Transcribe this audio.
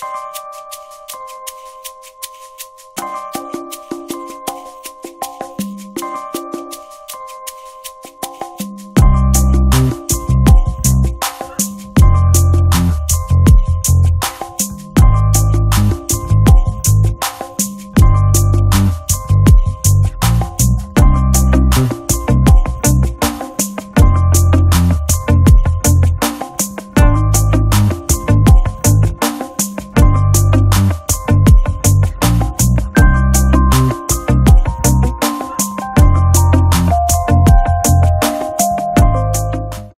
you